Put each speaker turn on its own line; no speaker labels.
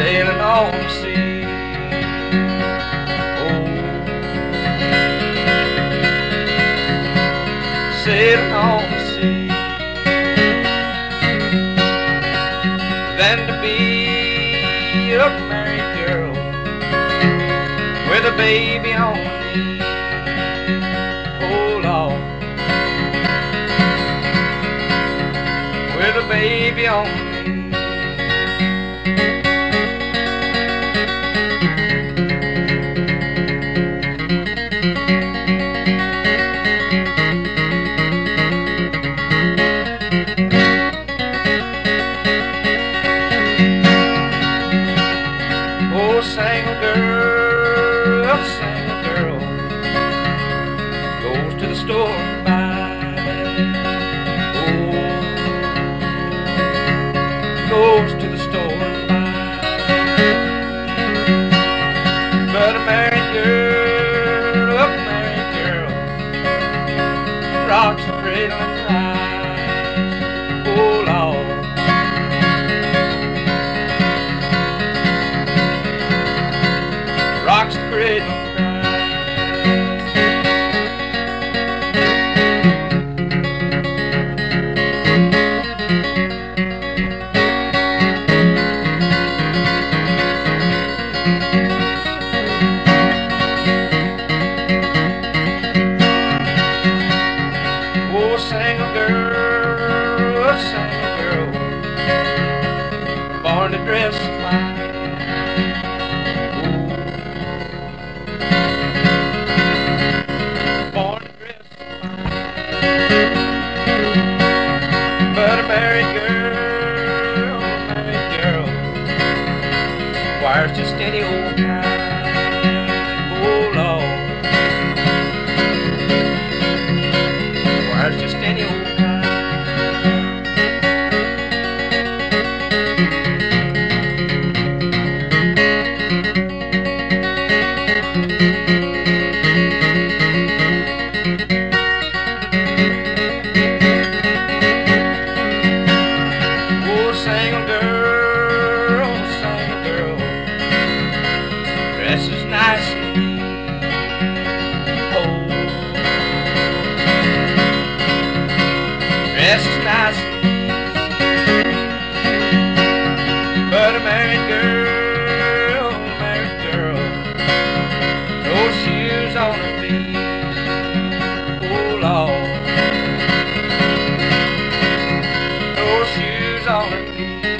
sailing on the sea. Sailing on the sea than to be a married girl with a baby on me. Oh Lord. with a baby on me. Single girl, single girl goes to the store and buys. Oh, goes to the store and buys. But a married girl, a married girl, rocks the cradle and cries. Single girl, a single girl, born to dress fine. Born to dress. But a married girl, married girl, just any old kind. Married girl, married girl, no shoes on her feet. Oh, Lord. No shoes on her feet.